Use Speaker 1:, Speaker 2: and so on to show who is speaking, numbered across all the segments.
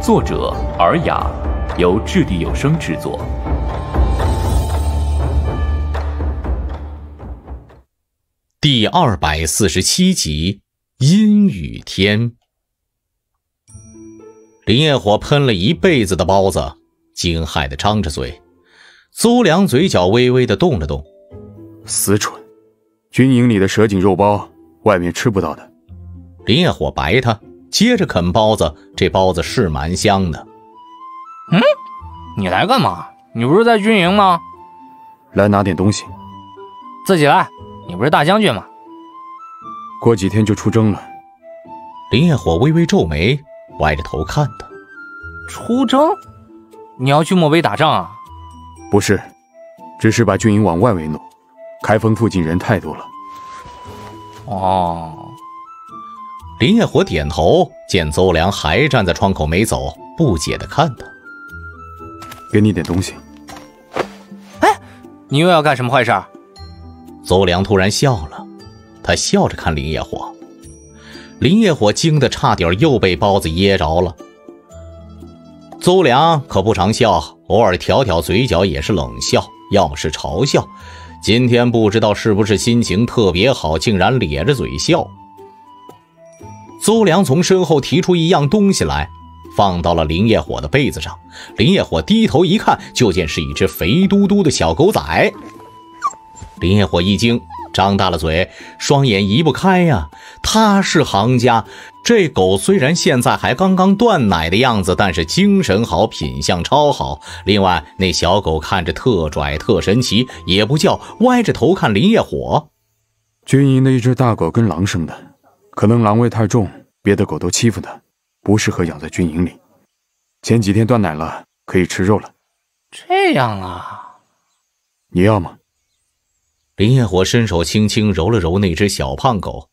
Speaker 1: 作者尔雅，由掷地有声制作。
Speaker 2: 第二百四十七集，阴雨天。林业火喷了一辈子的包子，惊骇的张着嘴。邹良嘴角微微的动了动，
Speaker 3: 死蠢！军营里的蛇颈肉包，外面吃不到的。
Speaker 2: 林业火白他，接着啃包子，这包子是蛮香的。
Speaker 4: 嗯，你来干嘛？你不是在军营吗？
Speaker 3: 来拿点东西。
Speaker 4: 自己来。你不是大将军吗？
Speaker 3: 过几天就出征了。
Speaker 2: 林业火微微皱眉，歪着头看他。
Speaker 4: 出征？你要去漠北打仗啊？
Speaker 3: 不是，只是把军营往外围挪。开封附近人太多了。
Speaker 4: 哦。
Speaker 2: 林业火点头，见邹良还站在窗口没走，不解的看他。
Speaker 3: 给你点东西。
Speaker 4: 哎，你又要干什么坏事？
Speaker 2: 邹良突然笑了，他笑着看林业火，林业火惊得差点又被包子噎着了。邹良可不常笑，偶尔挑挑嘴角也是冷笑，要是嘲笑。今天不知道是不是心情特别好，竟然咧着嘴笑。邹良从身后提出一样东西来，放到了林业火的被子上。林业火低头一看，就见是一只肥嘟嘟的小狗仔。林业火一惊，张大了嘴，双眼移不开呀。他是行家，这狗虽然现在还刚刚断奶的样子，但是精神好，品相超好。另外，那小狗看着特拽特神奇，也不叫，歪着头看林业火。
Speaker 3: 军营的一只大狗跟狼生的，可能狼味太重，别的狗都欺负它，不适合养在军营里。前几天断奶了，可以吃肉了。
Speaker 4: 这样啊？
Speaker 3: 你要吗？
Speaker 2: 林业火伸手轻轻揉了揉那只小胖狗，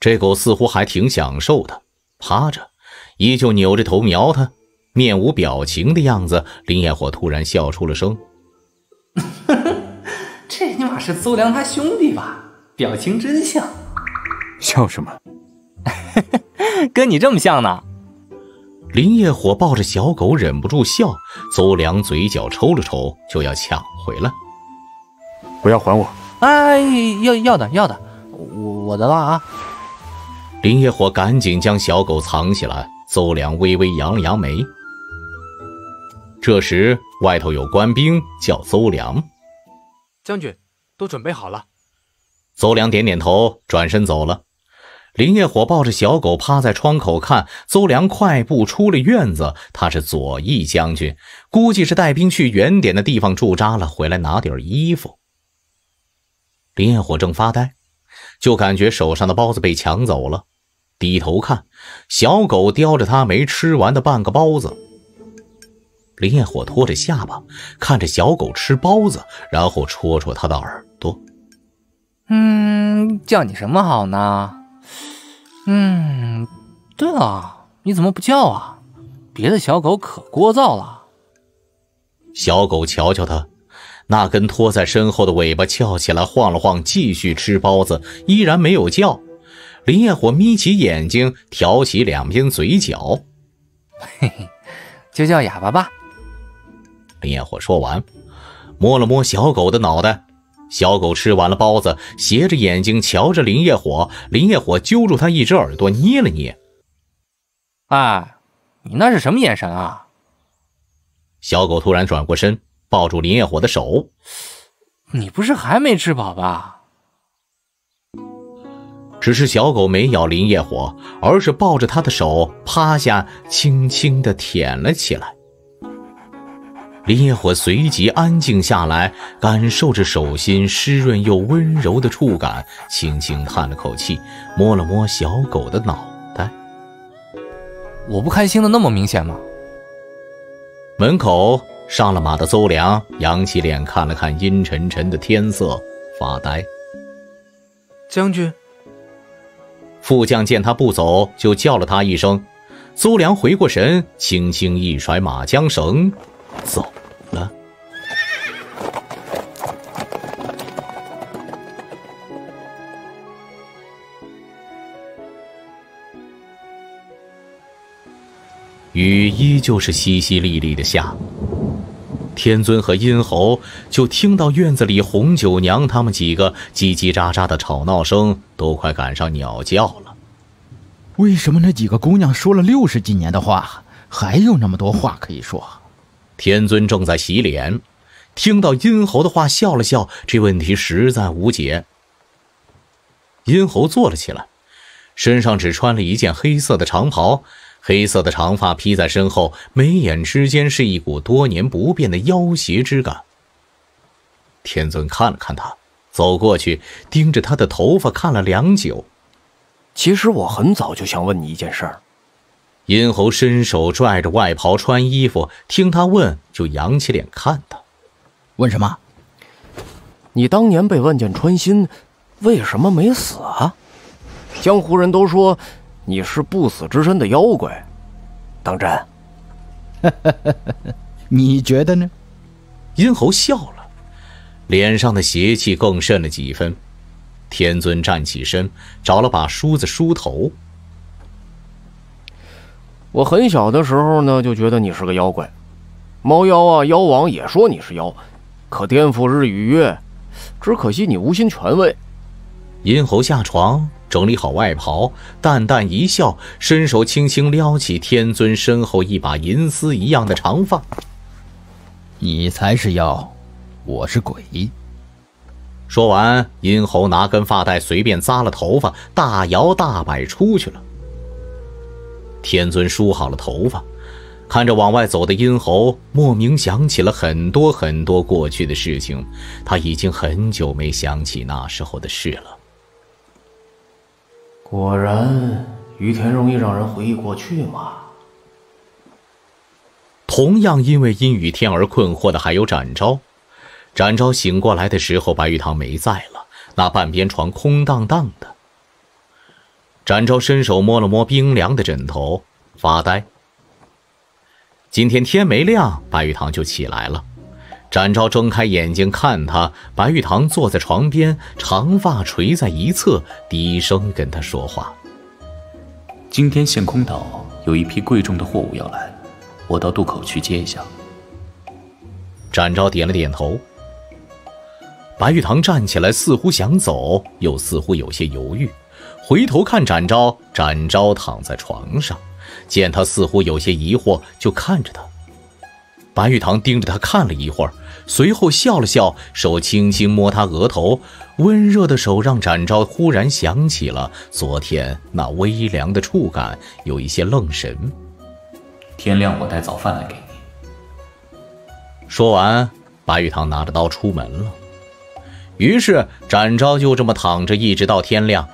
Speaker 2: 这狗似乎还挺享受的，趴着，依旧扭着头瞄他，面无表情的样子。林业火突然笑出了声：“
Speaker 4: 这尼玛是邹良他兄弟吧？表情真像。”“
Speaker 3: 笑什么？”“
Speaker 4: 跟你这么像呢。”
Speaker 2: 林业火抱着小狗忍不住笑，邹良嘴角抽了抽，就要抢回来。
Speaker 3: “不要还我。”
Speaker 4: 哎，要要的要的，我我的了啊！
Speaker 2: 林业火赶紧将小狗藏起来。邹良微微扬了扬眉。这时外头有官兵叫邹良，
Speaker 5: 将军都准备好了。
Speaker 2: 邹良点点头，转身走了。林业火抱着小狗趴在窗口看。邹良快步出了院子。他是左翼将军，估计是带兵去远点的地方驻扎了，回来拿点衣服。林业火正发呆，就感觉手上的包子被抢走了。低头看，小狗叼着他没吃完的半个包子。林业火托着下巴看着小狗吃包子，然后戳戳他的耳朵：“
Speaker 4: 嗯，叫你什么好呢？嗯，对了，你怎么不叫啊？别的小狗可聒噪了。”
Speaker 2: 小狗瞧瞧他。那根拖在身后的尾巴翘起来，晃了晃，继续吃包子，依然没有叫。林业火眯起眼睛，挑起两边嘴角，
Speaker 4: 嘿嘿，就叫哑巴吧。
Speaker 2: 林业火说完，摸了摸小狗的脑袋。小狗吃完了包子，斜着眼睛瞧着林业火。林业火揪住他一只耳朵，捏了捏。
Speaker 4: 哎，你那是什么眼神啊？
Speaker 2: 小狗突然转过身。抱住林业火的手，
Speaker 4: 你不是还没吃饱吧？
Speaker 2: 只是小狗没咬林业火，而是抱着他的手趴下，轻轻的舔了起来。林业火随即安静下来，感受着手心湿润又温柔的触感，轻轻叹了口气，摸了摸小狗的脑袋。
Speaker 4: 我不开心的那么明显吗？
Speaker 2: 门口。上了马的邹良扬起脸看了看阴沉沉的天色，发呆。
Speaker 5: 将军，
Speaker 2: 副将见他不走，就叫了他一声。邹良回过神，轻轻一甩马缰绳，走了。雨依旧是淅淅沥沥的下。天尊和殷侯就听到院子里红九娘他们几个叽叽喳喳的吵闹声，都快赶上鸟叫了。
Speaker 6: 为什么那几个姑娘说了六十几年的话，还有那么多话可以说？
Speaker 2: 天尊正在洗脸，听到殷侯的话，笑了笑。这问题实在无解。殷侯坐了起来，身上只穿了一件黑色的长袍。黑色的长发披在身后，眉眼之间是一股多年不变的妖邪之感。天尊看了看他，走过去，盯着他的头发看了良久。
Speaker 7: 其实我很早就想问你一件事儿。
Speaker 2: 殷侯伸手拽着外袍穿衣服，听他问，就扬起脸看他。
Speaker 6: 问什么？
Speaker 7: 你当年被万箭穿心，为什么没死啊？江湖人都说。你是不死之身的妖怪，当真？
Speaker 6: 你觉得呢？
Speaker 2: 殷侯笑了，脸上的邪气更甚了几分。天尊站起身，找了把梳子梳头。
Speaker 7: 我很小的时候呢，就觉得你是个妖怪，猫妖啊、妖王也说你是妖，可颠覆日与月，只可惜你无心权位。
Speaker 2: 殷侯下床。整理好外袍，淡淡一笑，伸手轻轻撩起天尊身后一把银丝一样的长发。
Speaker 6: 你才是妖，我是鬼。
Speaker 2: 说完，殷侯拿根发带随便扎了头发，大摇大摆出去了。天尊梳好了头发，看着往外走的殷侯，莫名想起了很多很多过去的事情。他已经很久没想起那时候的事了。
Speaker 7: 果然，雨天容易让人回忆过去嘛。
Speaker 2: 同样因为阴雨天而困惑的还有展昭。展昭醒过来的时候，白玉堂没在了，那半边床空荡荡的。展昭伸手摸了摸冰凉的枕头，发呆。今天天没亮，白玉堂就起来了。展昭睁开眼睛看他，白玉堂坐在床边，长发垂在一侧，低声跟他说话：“
Speaker 1: 今天陷空岛有一批贵重的货物要来，我到渡口去接一下。”
Speaker 2: 展昭点了点头。白玉堂站起来，似乎想走，又似乎有些犹豫，回头看展昭，展昭躺在床上，见他似乎有些疑惑，就看着他。白玉堂盯着他看了一会儿，随后笑了笑，手轻轻摸他额头，温热的手让展昭忽然想起了昨天那微凉的触感，有一些愣神。
Speaker 1: 天亮我带早饭来给你。
Speaker 2: 说完，白玉堂拿着刀出门了。于是展昭就这么躺着，一直到天亮。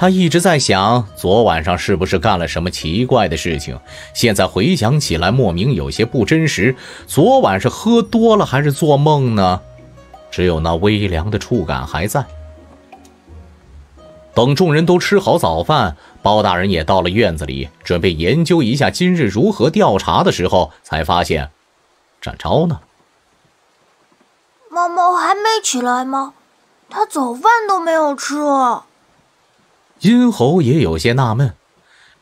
Speaker 2: 他一直在想，昨晚上是不是干了什么奇怪的事情？现在回想起来，莫名有些不真实。昨晚是喝多了，还是做梦呢？只有那微凉的触感还在。等众人都吃好早饭，包大人也到了院子里，准备研究一下今日如何调查的时候，才发现，展昭呢？
Speaker 8: 猫猫还没起来吗？他早饭都没有吃。
Speaker 2: 殷侯也有些纳闷，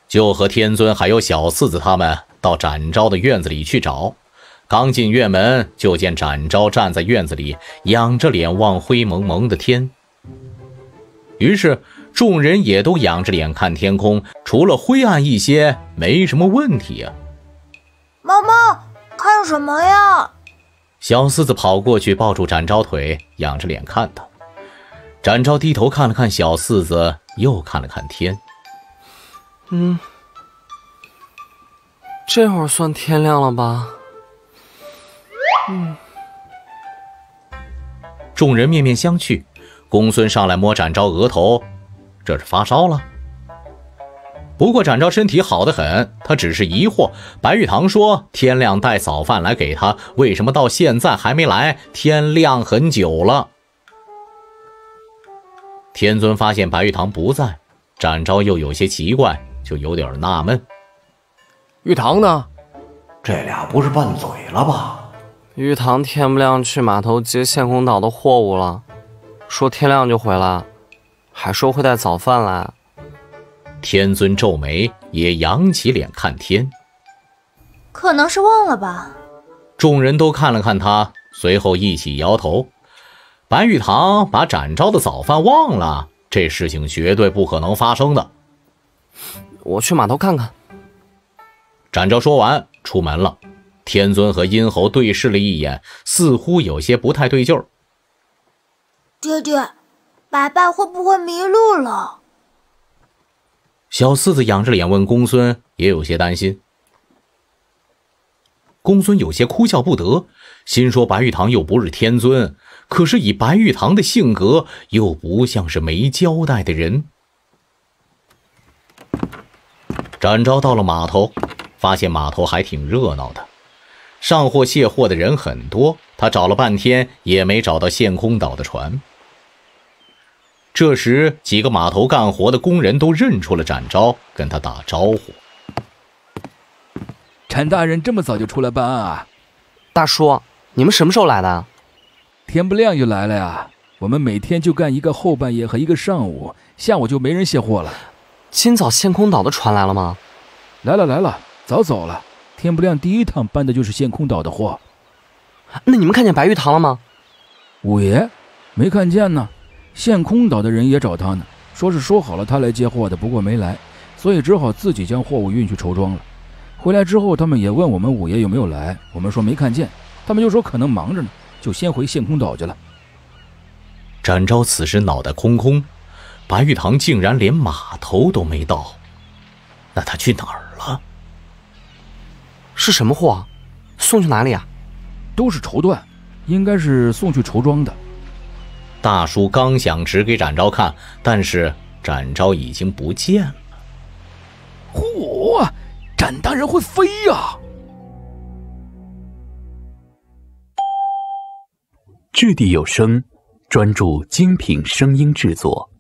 Speaker 2: 就和天尊还有小四子他们到展昭的院子里去找。刚进院门，就见展昭站在院子里，仰着脸望灰蒙蒙的天。于是众人也都仰着脸看天空，除了灰暗一些，没什么问题啊。
Speaker 8: 妈妈，看什么呀？
Speaker 2: 小四子跑过去抱住展昭腿，仰着脸看他。展昭低头看了看小四子。又看了看天，
Speaker 9: 嗯，这会儿算天亮了吧？嗯。
Speaker 2: 众人面面相觑，公孙上来摸展昭额头，这是发烧了。不过展昭身体好得很，他只是疑惑。白玉堂说天亮带早饭来给他，为什么到现在还没来？天亮很久了。天尊发现白玉堂不在，展昭又有些奇怪，就有点纳闷。
Speaker 7: 玉堂呢？这俩不是拌嘴了吧？
Speaker 9: 玉堂天不亮去码头接陷空岛的货物了，说天亮就回来，还说会带早饭来。
Speaker 2: 天尊皱眉，也扬起脸看天。
Speaker 8: 可能是忘了吧。
Speaker 2: 众人都看了看他，随后一起摇头。白玉堂把展昭的早饭忘了，这事情绝对不可能发生的。
Speaker 9: 我去码头看看。
Speaker 2: 展昭说完，出门了。天尊和殷侯对视了一眼，似乎有些不太对劲儿。
Speaker 8: 爹爹，白白会不会迷路了？
Speaker 2: 小四子仰着脸问公孙，也有些担心。公孙有些哭笑不得，心说白玉堂又不是天尊，可是以白玉堂的性格，又不像是没交代的人。展昭到了码头，发现码头还挺热闹的。上货卸货的人很多，他找了半天也没找到陷空岛的船。这时，几个码头干活的工人都认出了展昭，跟他打招呼：“
Speaker 10: 展大人这么早就出来办案啊？
Speaker 9: 大叔，你们什么时候来的？
Speaker 10: 天不亮就来了呀。我们每天就干一个后半夜和一个上午，下午就没人卸货了。
Speaker 9: 今早陷空岛的船来了吗？
Speaker 10: 来了，来了，早走了。”天不亮，第一趟搬的就是陷空岛的货。
Speaker 9: 那你们看见白玉堂了吗？
Speaker 10: 五爷，没看见呢。陷空岛的人也找他呢，说是说好了他来接货的，不过没来，所以只好自己将货物运去筹庄了。回来之后，他们也问我们五爷有没有来，我们说没看见，他们就说可能忙着呢，就先回陷空岛去了。
Speaker 2: 展昭此时脑袋空空，白玉堂竟然连码头都没到，那他去哪儿了？
Speaker 9: 是什么货啊？送去哪里啊？
Speaker 10: 都是绸缎，应该是送去绸庄的。
Speaker 2: 大叔刚想指给展昭看，但是展昭已经不见了。
Speaker 10: 嚯，展大人会飞呀！
Speaker 1: 掷地有声，专注精品声音制作。